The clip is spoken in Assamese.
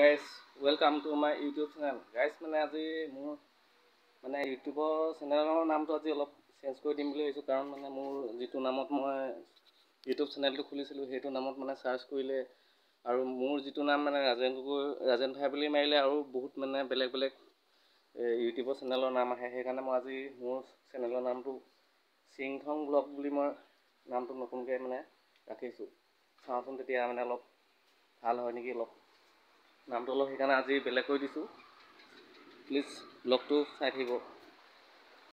Guys welcome to my YouTube channel guys মানে আজি মোৰ মানে ইউটিউবৰ চেনেলৰ নামটো আজি অলপ চেঞ্জ কৰি দিম বুলি ভাবিছোঁ কাৰণ মানে মোৰ যিটো নামত মই ইউটিউব চেনেলটো খুলিছিলোঁ সেইটো নামত মানে চাৰ্চ কৰিলে আৰু মোৰ যিটো নাম মানে ৰাজেন গগৈ ৰাজেন ভাই বুলি মাৰিলে আৰু বহুত মানে বেলেগ বেলেগ ইউটিউবৰ চেনেলৰ নাম আহে। সেইকাৰণে মই আজি মোৰ চেনেলৰ নামটো চিংথং ব্লগ বুলি মই নামটো নতুনকৈ মানে ৰাখিছোঁ। চাওঁচোন তেতিয়া মানে অলপ ভাল হয় নেকি অলপ। নামটো অলপ সেইকাৰণে আজি বেলেগ কৰি দিছোঁ। প্লিজ ব্লগটো চাই থাকিব।